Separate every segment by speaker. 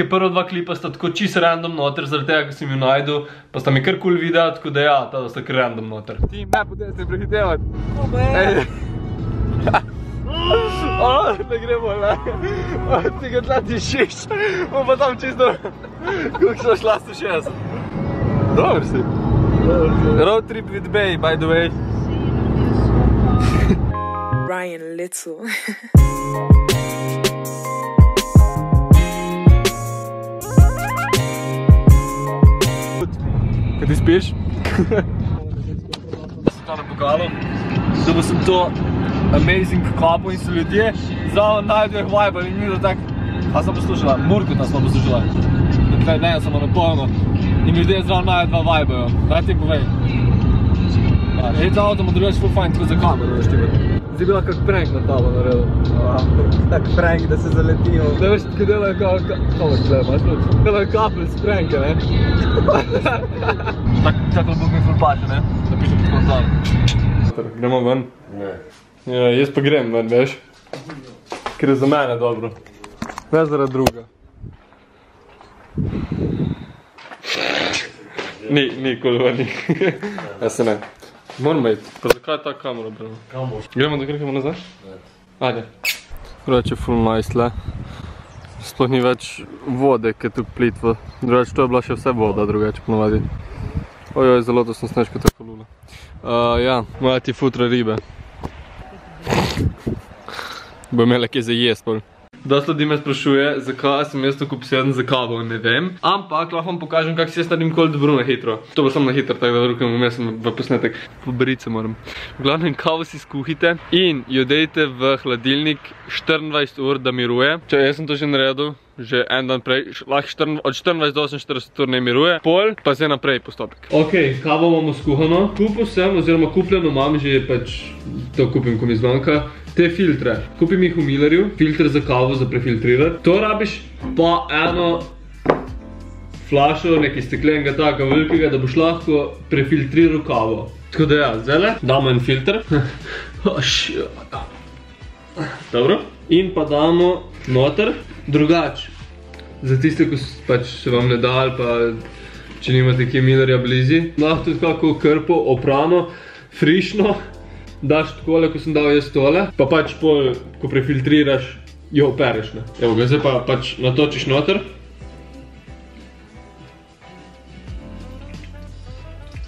Speaker 1: Ki prva dva klipa sta tako čisto random noter, zaradi tega, ko sem ju najdel, pa sta mi kar kul cool videa, tako da ja, ta sta kar random noter. Ti ne potem se prehitevati. Ej. O, ne gremo, ne. O, ti ga tla tišiš. On pa tam čisto, kako so šla 160. Dobar si. Road trip with Bay, by the way.
Speaker 2: Ryan Little.
Speaker 1: ti spiš? sem to na pokalu. Dobil sem to amazing kapo in so ljudje zraven najdejo vibe in mi je tak, a sem poslušala, Murkuta smo poslušala. Tukaj ne, sem na polno. In ljudje zraven najdejo vibe, daj ti povej. Ej, za avto mu drugač full fajn, tako za kamero, veš ti. Zdaj bila kak prank na tabo naredil.
Speaker 3: Tak prank, da se zaletijo.
Speaker 1: Ne veš, kaj delajo kao, kao, gleda, imaš luč. Delajo kapelj s pranke, ne? Tak, tako bo mi ful pače, ne? Da pišem tako zal. Gremo ven?
Speaker 3: Ne.
Speaker 1: Ja, jaz pa grem ven, veš? Ker je za mene dobro. Ne zaradi druga. Ni, ni kul ven. Jaz se ne. Moram iti. Pa zakaj je ta kamera, brano?
Speaker 3: Kamo?
Speaker 1: Gremo da gremo nazaj? Ne. Ajde. Drugače je full nice tle. Sploh ni več vode, ki je tukaj plitva. Drugače to je bila še vse voda, drugače ponovadi. Ojoj, zelo to sem sneško tako lula. Uh, ja, moja ti futra ribe. Bo imela kje za jest pol. Dosta ljudi me sprašuje, zakaj sem jaz tako poseden za kavo, ne vem. Ampak lahko vam pokažem, kako si jaz naredim cold brew na hitro. To bo samo na hitro, tako da rukam vmes v posnetek. Poberiti se moram. V glavnem, kavo si skuhite in jo dejte v hladilnik 24 ur, da miruje. Če jaz sem to že naredil, že en dan prej, lahko od 24 do 48 ur ne miruje, pol pa zdaj naprej postopek. Ok, kavo imamo skuhano. Kupil sem, oziroma kupljeno imam že pač, to kupim, ko mi zmanjka. Te filtre, kupim jih v Millerju, filter za kavo za prefiltrirati. To rabiš pa eno flašo, nekaj steklenega taka velikega, da boš lahko prefiltriral kavo. Tako da ja, zdajle damo en filter. Dobro. In pa damo noter drugač. Za tiste, ko pač se vam ne da ali pa če nimate kje Millerja blizi. Lahko tudi kako krpo oprano, frišno, daš takole, ko sem dal jaz tole, pa pač pol, ko prefiltriraš, jo opereš, ne. Evo ga, zdaj pa pač natočiš noter.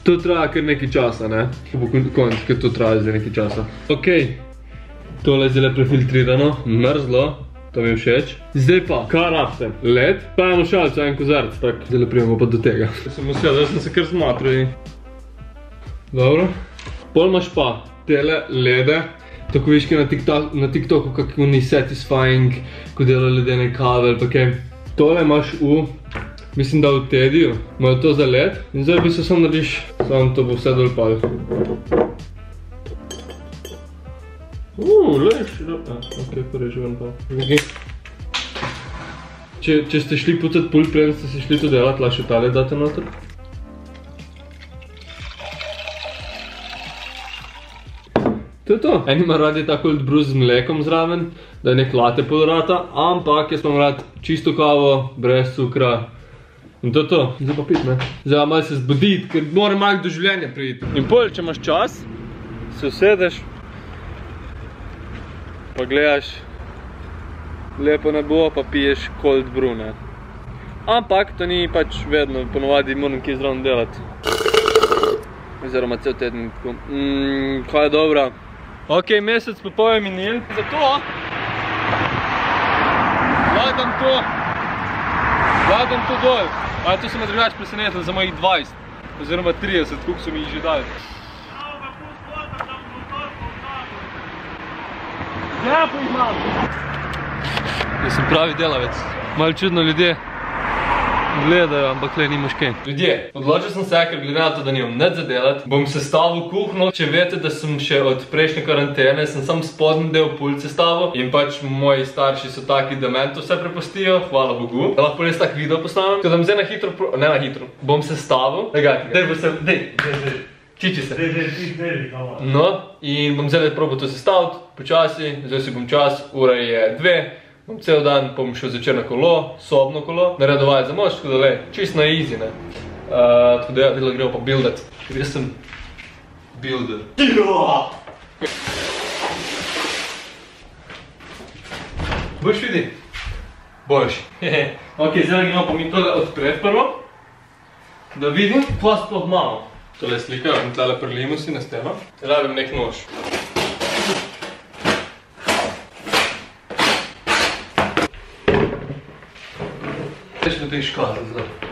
Speaker 1: To traja kar nekaj časa, ne? Ko bo konc, ker to traja zdaj nekaj časa. Ok, tole je zdaj prefiltrirano, mrzlo, to mi je všeč. Zdaj pa, kaj rabite? Led, pa eno šalico, en kozarc, tak. Zdaj prijemo pa do tega. Sem uspel, zdaj sem se kar smatrali. Dobro. Pol imaš pa tele lede, tako viš, ki na, TikTok, na TikToku, kako ni satisfying, ko delajo ledene kave ali pa kaj. Tole imaš v, mislim da v Tediju, imajo to za led in zdaj bi se samo narediš, samo to bo vse dol padlo. Uuu, leš, dobro, ok, poreži ven pa. Okay. Če, če ste šli pucat pult, preden ste se šli to delati, lahko še tale date noter. To je to. Eni ima radi ta cold brew z mlekom zraven, da je nek latte pol rata, ampak jaz imam rad čisto kavo, brez cukra. In to je to. Zdaj pa pit, ne? Zdaj malo se zbuditi, ker moram malo do življenja priti. In pol, če imaš čas, se usedeš, pa gledaš lepo nebo, pa piješ cold brew, ne? Ampak to ni pač vedno, ponovadi moram kje zraven delati. Oziroma cel teden tako. Mmm, kaj je dobra. Ok, mesec pa pol je minil. Zato vladam to, vladam to dol. A to sem me drugače presenetil za mojih 20, oziroma 30, koliko so mi jih že dali. Jih imam. Jaz sem pravi delavec. Malo čudno ljudje gledajo, ampak le nimaš kaj. Ljudje, odločil sem se, ker glede na to, da nimam nič za delati, bom sestavil kuhno. Če veste, da sem še od prejšnje karantene, sem sam spodnji del pult sestavil in pač moji starši so taki, da meni to vse prepustijo, hvala Bogu. Da lahko res tak video postavim. Tako da bom zdaj na hitro, ne na hitro, bom sestavil. Daj, daj, bo se, daj, daj, daj. Čiči se. No, in bom zdaj probal to sestaviti, počasi, zdaj si bom čas, ura je dve, bom cel dan bom šel zvečer na kolo, sobno kolo, naredoval za moč, tako da le, čist na easy, ne. Uh, tako da ja, videla gremo pa buildat, ker jaz sem builder. Boš vidi? Boš. ok, zdaj gremo pa mi tole odpret prvo. Da vidim, kva sploh imamo. Tole je slika, in tale prelijemo si na steno. Rabim nek nož. Veš na tej škali zdaj.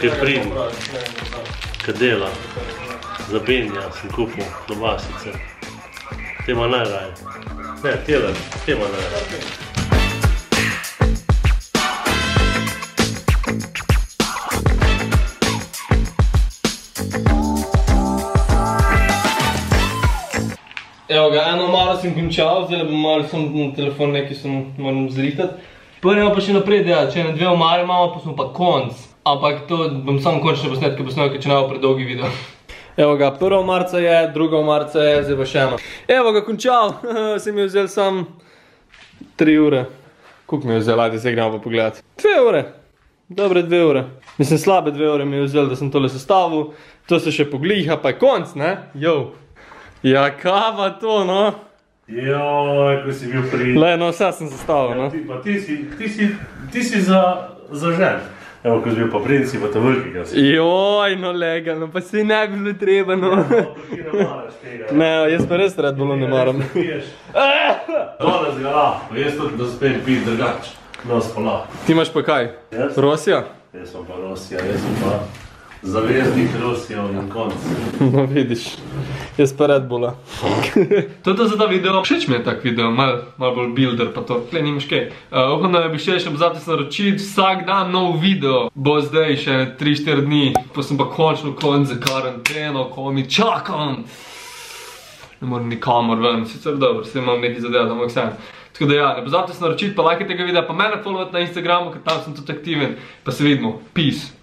Speaker 4: Ki je pridn, ki dela. Zabenja sem kupil klobasice. Te ima najraje. Ne, tele, te ima najraje.
Speaker 1: Evo ga, eno malo sem končal, zdaj bom malo sem na telefon nekaj moram zritati. Prvo pa še naprej delati, če ne dve omare imamo, pa smo pa konc. Ampak to bom samo končne posnetke posnel, ker če ne bo predolgi video. Evo ga, 1. marca je, 2. marca je, zdaj pa še eno. Evo ga, končal, sem jo vzel sam 3 ure. Koliko mi je vzel, ajde, zdaj gremo pa pogledat. 2 ure, dobre 2 ure. Mislim, slabe 2 ure mi je vzel, da sem tole sestavil. To se še pogliha, pa je konc, ne? Yo. Ja, kava to, no.
Speaker 4: Joj, ko si bil pridn.
Speaker 1: Le, no, vse sem sestavil, no.
Speaker 4: Ti, pa ti si, ti si, ti si za, za žen. Evo, ko bil pa pridn, si pa to velikega si.
Speaker 1: Joj, no lega, no pa se ne bi bilo treba, no.
Speaker 4: Ti ne maraš tega.
Speaker 1: Ne, jaz pa res Red Bullu ne maram.
Speaker 4: Ga lahko, jaz tudi da spet pit drugače. No, spola.
Speaker 1: Ti imaš pa kaj?
Speaker 4: Jaz?
Speaker 1: Rosija?
Speaker 4: Jaz sem pa Rosija, jaz sem pa zaveznik Rosija in konc.
Speaker 1: No vidiš, jaz pa Red Bulla. to je to za ta video. Všeč mi je tak video, mal, mal bolj builder pa to. Tle nimaš kaj. Uh, upam, da bi še še pozabite se naročiti. Vsak dan nov video. Bo zdaj še 3-4 dni. Pa sem pa končno konc za karanteno, ko mi čakam. Ne morem nikamor ven, sicer dobro, se imam nekaj zadev, ampak vseeno. Tako da ja, ne pozabite se naročiti, pa lajkajte tega videa, pa mene followati na Instagramu, ker tam sem tudi aktiven. Pa se vidimo. Peace.